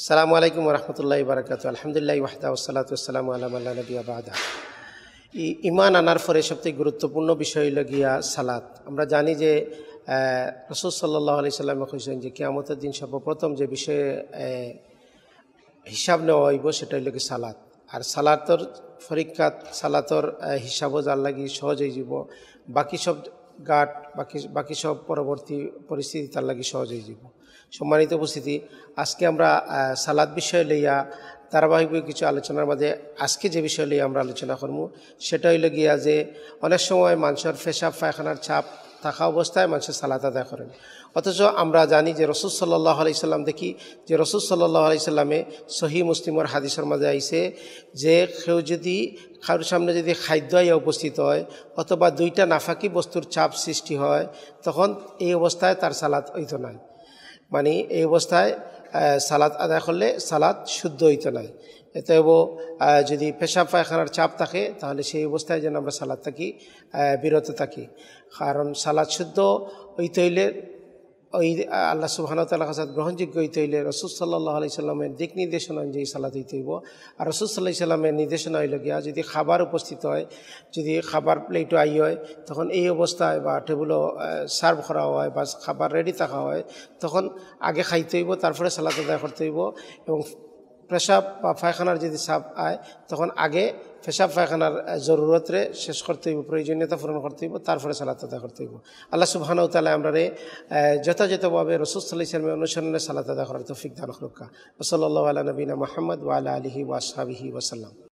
সালামু আলাইকুম রহমতুল্লাহ বারকাত আলহামদুলিল্লাহ ওয়াহদা ওসালাত আলাম আল্লাহ নবী আবাদা ই- ইমান আনার পরে সবথেকে গুরুত্বপূর্ণ বিষয় হইল গিয়া সালাত। আমরা জানি যে রসুল সাল্লাহ আলি সাল্লামে কইছেন যে, কেয়ামতের দিন সর্বপ্রথম যে বিষয়ে হিসাব নেওয়া হইব সেটা হইল কি সালাত। আর সালাতর পরীক্ষাত সালাতর হিসাবও যার লাগি সহজ হয়ে যাব বাকি সব গাট, বাকি বাকি সব পরবর্তী পরিস্থিতি তার লাগি সহজ হয়ে যাব সম্মানিত উপস্থিতি, আজকে আমরা সালাদ বিষয় লইয়া ধারাবাহিক কিছু আলোচনার মাঝে আজকে যে বিষয় লইয়া আমরা আলোচনা করব সেটা হইল গিয়া যে অনেক সময় মানুষের ফেসাব পায়খানার ছাপ থাকা অবস্থায় মানুষের সালাত আদায় করেন। অথচ আমরা জানি যে রসদ সাল্লাহ আলাইসাল্লাম দেখি যে রসদ সাল্লাহ আলাইসাল্লামে সহি মুসলিমর হাদিসের মাঝে আইসে যে কেউ যদি কারোর সামনে যদি খাদ্য আইয়া উপস্থিত হয় অথবা দুইটা নাফাকি বস্তুর চাপ সৃষ্টি হয়, তখন এই অবস্থায় তার সালাত হইত নাই। মানে এই অবস্থায় সালাত আদায় করলে সালাদ শুদ্ধ হইতে নয় এতএব যদি পেশাব পায়খানার চাপ থাকে, তাহলে সেই অবস্থায় যেন আমরা সালাদ থাকি বিরত থাকি। কারণ সালাদ শুদ্ধ হইতে হইলে ওই আল্লাহ সুবাহান তাল্লা কাছে গ্রহণযোগ্য হইতে হইলে রসুল সাল্লাহ আলি সাল্লামের দিক নির্দেশনা অনুযায়ী সালাদ হইতে হইব। আর রসুল সাল্লাহ সাল্লামের নির্দেশনা হইল গিয়া, যদি খাবার উপস্থিত হয়, যদি খাবার প্লেটও আই হয়, তখন এই অবস্থায় বা টেবিলও সার্ভ করা হয় বা খাবার রেডি থাকা হয়, তখন আগে খাইতে হইব, তারপরে সালাদ আদায় করতে হইব এবং পেশাব বা পায়খানার যদি সাপ আয়, তখন আগে পেশাব পায়খানার জরুরতরে শেষ করতে হইব, প্রয়োজনীয়তা পূরণ করতে হইব, তারপরে সালাত আদা করতে হইব। আল্লাহ সুবহানাহু তাআলা আমরা রে যথাযথভাবে রসুল সাল্লাহ ইসলামের অনুসরণে সালাত করার তৌফিক দান রক্ষা ওসল্লাহ আলা নবীনা মোহাম্মদ ওয়ালা আলিহি ওয়াসাবিহি ওয়াসাল্লাম